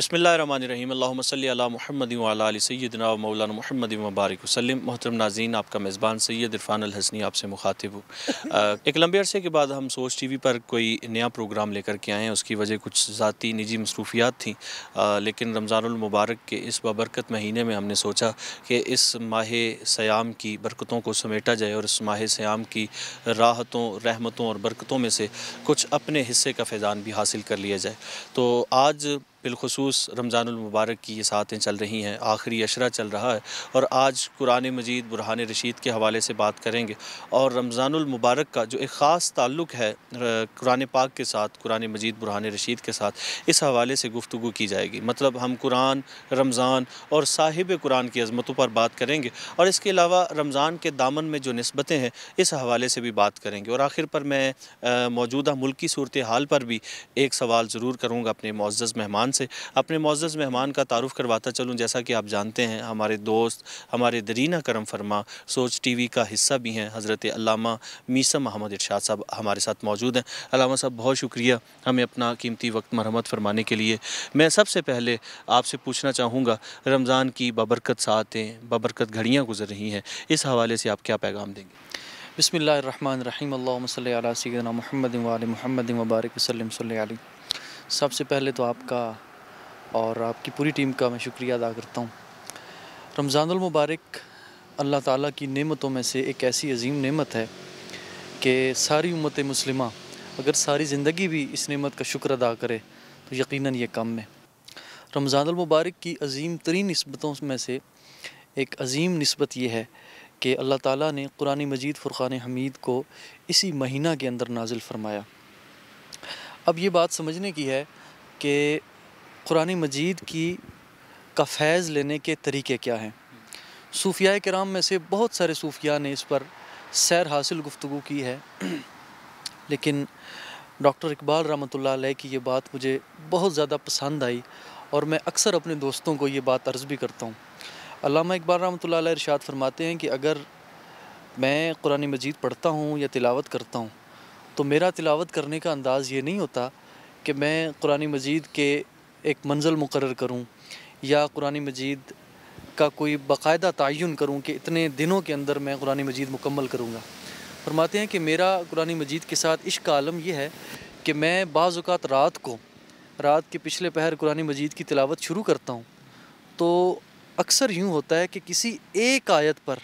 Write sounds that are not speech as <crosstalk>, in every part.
बसमीम महमद सैदना मौलाना महमद मुबारक वसलम मोहतरम नाजीन आपका मेज़बान सैद इरफ़ान अलहसनी आपसे मुखातिब हूँ। एक लंबे अरसे के बाद हम सोच टी वी पर कोई नया प्रोग्राम लेकर के आए हैं। उसकी वजह कुछ ज़ाती निजी मसरूफियात थी। आ, लेकिन रमज़ानमबारक के इस बबरकत महीने में हमने सोचा कि इस माह सयाम की बरकतों को समेटा जाए और इस माह सयाम की राहतों रहमतों और बरकतों में से कुछ अपने हिस्से का फैज़ान भी हासिल कर लिया जाए। तो आज बिलखसूस रमज़ानमबारक की ये सातें चल रही हैं, आखिरी अशरा चल रहा है और आज कुरान मजीद, बुरहान रशीद के हवाले से बात करेंगे और रमज़ानमबारक का जो एक ख़ास ताल्लुक़ है कुरान पाक के साथ, कुरान मजीद, बुरहान रशीद के साथ, इस हवाले से गुफ्तु की जाएगी। मतलब हम कुरान, रमज़ान और साहिब कुरान की अज़मतों पर बात करेंगे और इसके अलावा रमज़ान के दामन में जो नस्बतें हैं, इस हवाले से भी बात करेंगे। और आखिर पर मैं मौजूदा मुल्की सूरत हाल पर भी एक सवाल ज़रूर करूँगा अपने मुआज़ मेहमान मेहमान से अपने मुज्ज़ मेहमान का तारुफ़ करवाता चलूँ। जैसा कि आप जानते हैं, हमारे दोस्त, हमारे दरीना करम फरमा, सोच टी वी का हिस्सा भी हैं। हज़रत अल्लामा मीसा मोहम्मद इरशाद साहब हमारे साथ मौजूद हैं। अलामा साहब, बहुत शुक्रिया हमें अपना कीमती वक्त मरम्मत फरमाने के लिए। मैं सबसे पहले आपसे पूछना चाहूँगा, रमज़ान की बबरकत सातें, बबरकत घड़ियाँ गुजर रही हैं, इस हवाले से आप क्या पैगाम देंगे? बसमीम महमद महमद मुबारक वसलम सबसे पहले तो आपका और आपकी पूरी टीम का मैं शुक्रिया अदा करता हूँ। रमज़ानमबारक अल्लाह ताला की नेमतों में से एक ऐसी अजीम नेमत है कि सारी उम्मत मुस्लिमा अगर सारी ज़िंदगी भी इस नेमत का शुक्र अदा करे तो यकीनन ये कम है। रमज़ानमबारक की अजीम तरीन नस्बतों में से एक अजीम नस्बत यह है कि अल्लाह ताला ने कुरानी मजीद फ़ुरक़ान हमीद को इसी महीना के अंदर नाजिल फरमाया। अब ये बात समझने की है कि कुरानी मजीद की का फैज़ लेने के तरीके क्या हैं। सूफिया कराम में से बहुत सारे सूफिया ने इस पर सैर हासिल गुफ्तु की है। <clears throat> लेकिन डॉक्टर इकबाल रहमत की ये बात मुझे बहुत ज़्यादा पसंद आई और मैं अक्सर अपने दोस्तों को ये बात अर्ज़ भी करता हूँ। अलामा इकबाल रहमत इरशाद फरमाते हैं कि अगर मैं कुरानी मजीद पढ़ता हूँ या तिलावत करता हूँ तो मेरा तिलावत करने का अंदाज़ ये नहीं होता कि मैं कुरानी मजीद के एक मंजिल मुकर करूँ या कुरानी मजीद का कोई बाकायदा तयन करूँ कि इतने दिनों के अंदर मैं कुरानी मजीद मुकम्मल करूँगा। फरमाते हैं कि मेरा कुरानी मजीद के साथ इश्क आलम यह है कि मैं बाज़ात रात को, रात के पिछले पहर कुरानी मजीद की तिलावत शुरू करता हूँ। तो अक्सर यूँ होता है कि किसी एक आयत पर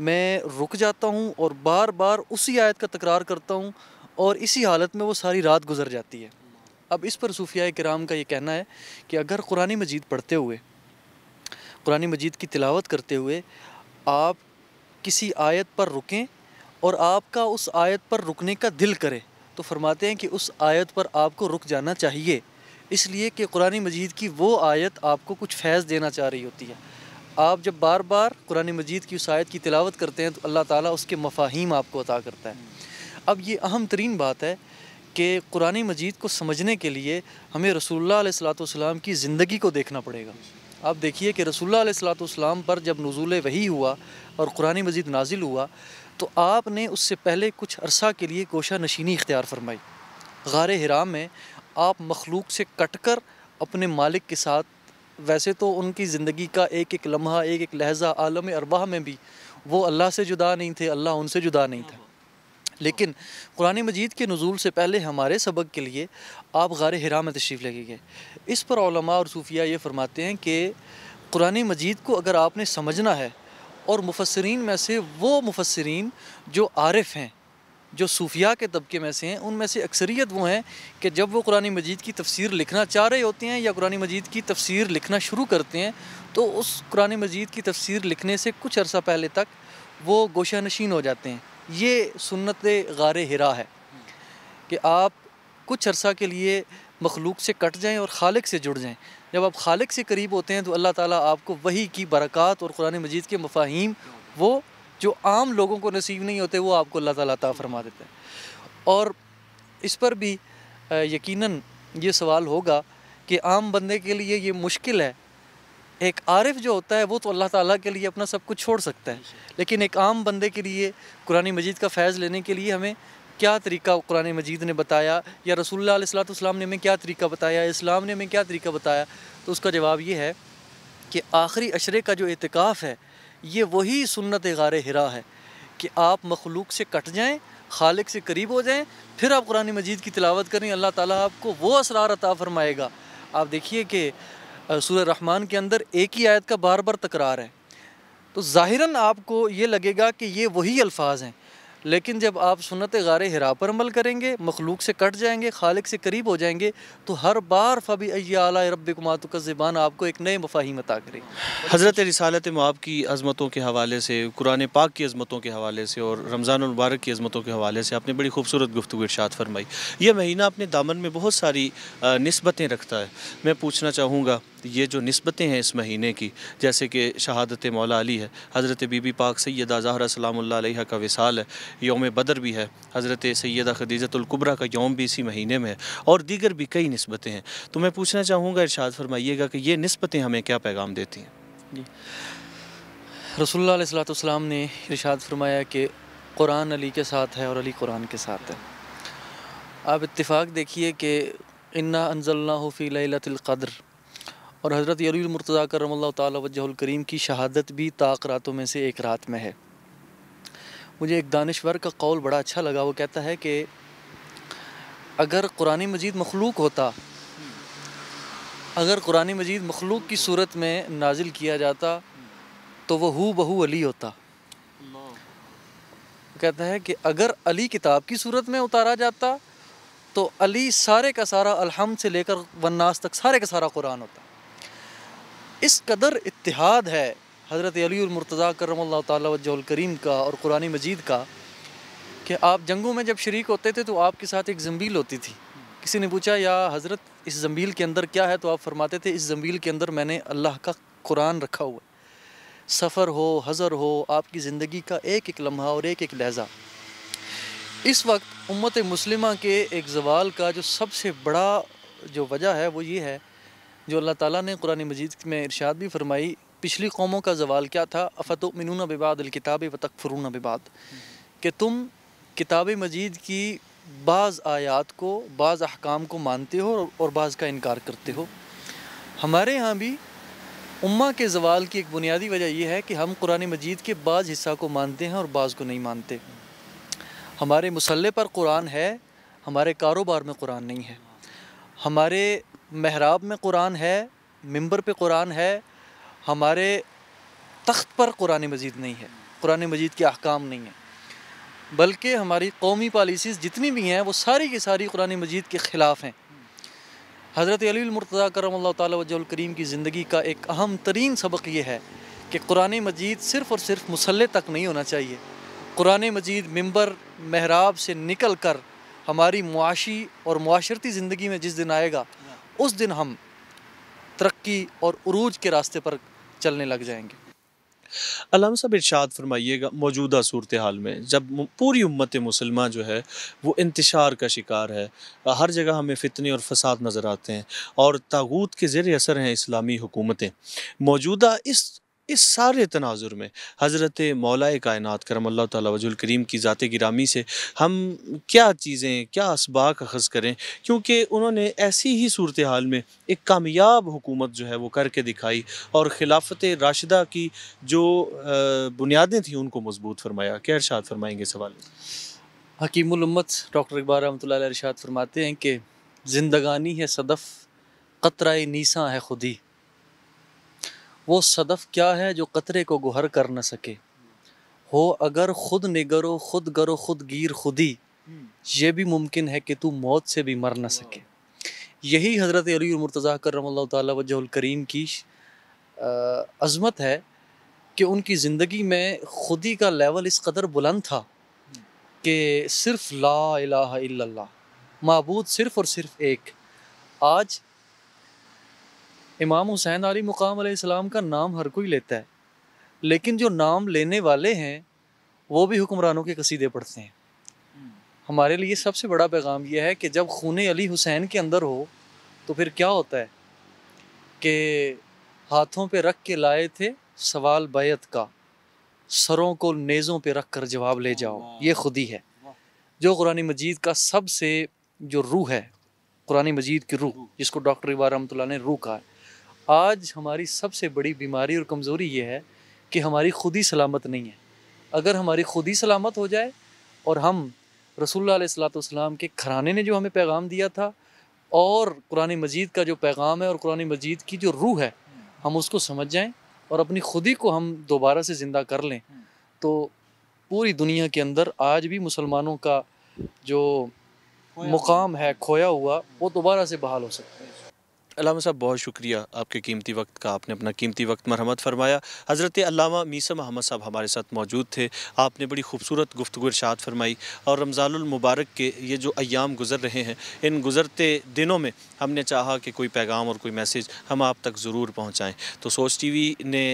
मैं रुक जाता हूँ और बार बार उसी आयत का तकरार करता हूँ और इसी हालत में वो सारी रात गुजर जाती है। अब इस पर सूफिया कराम का ये कहना है कि अगर कुरानी मजीद पढ़ते हुए, कुरानी मजीद की तिलावत करते हुए आप किसी आयत पर रुकें और आपका उस आयत पर रुकने का दिल करे तो फरमाते हैं कि उस आयत पर आपको रुक जाना चाहिए। इसलिए कि कुरानी मजीद की वो आयत आपको कुछ फैज़ देना चाह रही होती है। आप जब बार बार कुरान मजीद की उस आयत की तिलावत करते हैं तो अल्लाह ताला उसके मफाहिम आपको अता करता है। अब ये अहम तरीन बात है कि कुरान मजीद को समझने के लिए हमें रसूलुल्लाह सलाम की ज़िंदगी को देखना पड़ेगा। आप देखिए कि रसूलुल्लाह सलाम पर जब नज़ुल वही हुआ और कुरान मजीद नाजिल हुआ तो आपने उससे पहले कुछ अरसा के लिए गोशा नशीनी इख्तियार फरमाई। गार हराम में आप मखलूक से कट कर अपने मालिक के साथ, वैसे तो उनकी ज़िंदगी का एक एक लम्हा एक एक लहजा आलम अरबाह में भी वो अल्लाह से जुदा नहीं थे, अल्लाह उनसे जुदा नहीं था। लेकिन कुरान मजीद के नज़ूल से पहले हमारे सबक के लिए आप गार हरा में तशरीफ़ लगे गए इस पर और सूफिया ये फरमाते हैं कि कुरान मजीद को अगर आपने समझना है और मुफसरीन में से वो मुफसरीन जो आरिफ हैं, जो सूफिया के तबके में से हैं, उनमें से अक्सरियत वो हैं कि जब वो कुरानी मजीद की तफसीर लिखना चाह रहे होते हैं या कुरानी मजीद की तफसीर लिखना शुरू करते हैं तो उस कुरानी मजीद की तफसीर लिखने से कुछ अर्सा पहले तक वो गोशा नशीन हो जाते हैं। ये सुन्नत गार हिरा है कि आप कुछ अरसा के लिए मखलूक से कट जाएँ और खालिक से जुड़ जाएँ। जब आप खालिक से करीब होते हैं तो अल्लाह ताला आपको वही की बरक़ात और कुरान मजीद के मफाहिम, वो जो आम लोगों को नसीब नहीं होते, वो आपको अल्लाह ताला ता फरमा देते हैं। और इस पर भी यकीनन ये सवाल होगा कि आम बंदे के लिए ये मुश्किल है एक आरिफ जो होता है, वो तो अल्लाह ताला के लिए अपना सब कुछ छोड़ सकता है। लेकिन एक आम बंदे के लिए, कुरानी मजीद का फैज़ लेने के लिए हमें क्या तरीका कुरान मजीद ने बताया? या अलैहिस्सलाम ने हमें क्या तरीका बताया? इस्लाम ने हमें क्या तरीका बताया? तो उसका जवाब ये है कि आखिरी अशरे का जो एतकाफ़ है, ये वही सुन्नत गार हिरा है कि आप मखलूक से कट जाएँ, खालिक से करीब हो जाएँ, फिर आप कुरान मजीद की तिलावत करें। अल्लाह ताला आपको वो असरार अता फरमाएगा। आप देखिए कि सूर रहमान के अंदर एक ही आयत का बार बार तकरार है। तो ज़ाहिरन आपको ये लगेगा कि ये वही अल्फाज हैं, लेकिन जब आप सुनत गार हिरा पर अमल करेंगे, मखलूक से कट जाएँगे, खालिक से करीब हो जाएँगे तो हर बार फ़बी अला रब कुमात का ज़बान आपको एक नए मफाही अता करे। हज़रत रसालत माब की अज़मतों के हवाले से, कुरान पाक की अज़मतों के हवाले से और रमज़ान मुबारक की अज़मतों के हवाले से आपने बड़ी खूबसूरत गुफ्तु इर्शाद फरमाई। यह महीना अपने दामन में बहुत सारी नस्बतें रखता है। मैं पूछना चाहूँगा ये जो नस्बतें हैं इस महीने की, जैसे कि शहादत मौला अली है, हज़रत बीबी पाक सैदा ज़ाहरा सलाम का विसाल है, योम बदर भी है, हज़रत सैदा खदीजतुल्कुबरा का योम भी इसी महीने में है, और दीगर भी कई नस्बतें हैं। तो मैं पूछना चाहूँगा इरशाद फरमाइएगा कि ये नस्बतें हमें क्या पैगाम देती हैं? जी। रसोल्लाम ने इर्शाद फरमाया कि कुरान अली के साथ है और अली कुरान के साथ है। आप इत्तेफाक देखिए कि इन्ना अनजल्ला फ़ी लतुल्क़द्र और हज़रत यमुर्तज़ा करम तजल की शहादत भी ताक रातों में से एक रात में है। मुझे एक दानश्वर का कौल बड़ा अच्छा लगा। वो कहता है कि अगर कुरानी मजीद मखलूक होता, अगर कुरानी मजीद मखलूक की सूरत में नाजिल किया जाता तो वह हु बहू अली होता। कहता है कि अगर अली किताब की सूरत में उतारा जाता तो अली सारे का सारा अलहम से लेकर वन्नास तक सारे का सारा कुरान होता। इस कदर इतिहाद है हज़रत अलीमरतज़ा करम करीम का और कुरानी मजीद का कि आप जंगों में जब शरीक होते थे तो आपके साथ एक जम्बील होती थी। किसी ने पूछा, या हज़रत, इस जम्बील के अंदर क्या है? तो आप फरमाते थे, इस जम्बील के अंदर मैंने अल्लाह का कुरान रखा हुआ सफ़र हो, हज़र हो, आपकी ज़िंदगी का एक एक लम्हा और एक एक लहजा। इस वक्त उम्मत मुस्लिमा के एक जवाल का जो सबसे बड़ा जो वजह है वो ये है जो अल्लाह ताला ने कुरान मजीद में इरशाद भी फरमाई, पिछली कौमों का जवाल क्या था? अफ़त मिनून बिबाद, अलकिताब व तकफ़रून बिबाद। कि तुम किताब मजीद की बाज़ आयात को, बाज़ अहकाम को मानते हो और बाज़ का इनकार करते हो। हमारे यहाँ भी उम्मा के जवाल की एक बुनियादी वजह यह है कि हम कुरान मजीद के बाज़ हिस्सा को मानते हैं और बाज़ को नहीं मानते। हमारे मुसल्ले पर कुरान है, हमारे कारोबार में कुरान नहीं है। हमारे महराब में कुरान है, मंबर पे कुरान है, हमारे तख्त पर कुरान मजीद नहीं है, कुरान मजीद के अहकाम नहीं है। बल्कि हमारी कौमी पॉलिसीज़ जितनी भी हैं, वो सारी की सारी कुरान मजीद के ख़िलाफ़ हैं। हज़रत अलीमरतज़ा करम तरीम की ज़िंदगी का एक अहम तरीन सबक ये है कि कुरान मजीद सिर्फ़ और सिर्फ़ मुसल्ले तक नहीं होना चाहिए। कुरान मजीद मंबर, महराब से निकल कर हमारी मुआशी और माशरती ज़िंदगी में जिस दिन आएगा उस दिन हम तरक्की और उरूज के रास्ते पर चलने लग जाएँगे। अलाम साहब इरशाद फरमाइएगा, मौजूदा सूरत हाल में जब पूरी उम्मत मुसलमान जो है, वो इंतशार का शिकार है, हर जगह हमें फितने और फसाद नज़र आते हैं और तागूत के ज़र असर हैं इस्लामी हुकूमतें। मौजूदा इस इस सारे तनाजुर में। हज़रत मौलाए कायनत करम तजल करीम की ज़ात गिरामी से हम क्या चीज़ें, क्या इसबाक अखज़ करें? क्योंकि उन्होंने ऐसी ही सूरत हाल में एक कामयाब हुकूमत जो है वो करके दिखाई और खिलाफत राशिदा की जो बुनियादें थी उनको मज़बूत फरमाया। क्या इर्शाद फरमाएँगे सवाल हकीमत डॉक्टर इकबार रहमत इरशाद फरमाते हैं कि ज़िंदगानी है सदफ़ क़तरा नीसा है खुदी वो सदफ़ क्या है जो कतरे को गुहर कर न सके? हो अगर खुद निगरो, खुद गरो, खुद गिर, खुदी, ये भी मुमकिन है कि तू मौत से भी मर न सके। यही हज़रत अली मुर्तज़ा करम तजल करीम की अज़मत है कि उनकी ज़िंदगी में खुदी का लेवल इस कदर बुलंद था कि सिर्फ़ ला इल्लल्लाह, मबूद सिर्फ़ और सिर्फ़ एक, आज इमाम हुसैन अली मुकाम सलाम का नाम हर कोई लेता है लेकिन जो नाम लेने वाले हैं वो भी हुक्मरानों के कसीदे पढ़ते हैं। हमारे लिए सबसे बड़ा पैगाम यह है कि जब खून अली हुसैन के अंदर हो तो फिर क्या होता है कि हाथों पे रख के लाए थे सवाल बैत का सरों को नेज़ों पे रख कर जवाब ले जाओ ये खुदी है। जो कुरान मजीद का सबसे जो रूह है कुरान मजीद की रूह जिसको डॉक्टर इबार रहमत ने रूह कहा है आज हमारी सबसे बड़ी बीमारी और कमज़ोरी ये है कि हमारी खुद ही सलामत नहीं है। अगर हमारी खुद ही सलामत हो जाए और हम रसूलुल्लाह सलाम के घराने ने जो हमें पैगाम दिया था और कुरान मजीद का जो पैगाम है और कुरान मजीद की जो रूह है हम उसको समझ जाएँ और अपनी खुद ही को हम दोबारा से ज़िंदा कर लें। तो पूरी दुनिया के अंदर आज भी मुसलमानों का जो मुकाम है खोया हुआ वो दोबारा से बहाल हो सकता है। अलामा साहब, बहुत शुक्रिया आपके कीमती वक्त का, आपने अपना कीमती वक्त मरहमत फरमाया। हज़रत अल्लामा मीसा महमद साहब हमारे साथ मौजूद थे, आपने बड़ी खूबसूरत गुफ्तु इरशाद फरमाई और रमज़ानमबारक के ये जो अयाम गुज़र रहे हैं, इन गुज़रते दिनों में हमने चाहा कि कोई पैगाम और कोई मैसेज हम आप तक ज़रूर पहुँचाएँ। तो सोच टी वी ने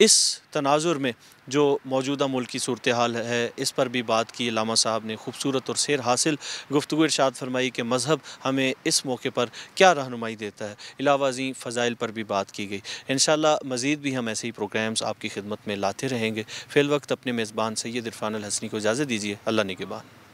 इस तनाजुर में जो मौजूदा मुल्क की सूरत हाल है, इस पर भी बात की। लामा साहब ने खूबसूरत और शेर हासिल गुफ्तु इरशाद फरमाई कि मज़हब हमें इस मौके पर क्या रहनुमाई देता है? अलावाजी फ़ज़ाइल पर भी बात की गई। इन मज़ीद भी हम ऐसे ही प्रोग्राम्स आपकी खिदमत में लाते रहेंगे। फ़िल वक्त अपने मेज़बान सैद इरफान हसनी को इजाज़त दीजिए। अल्लाह ने के बाद।